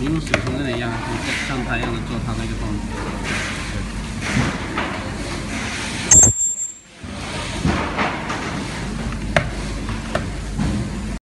你用手冲那里压像他一样的做他那个动作。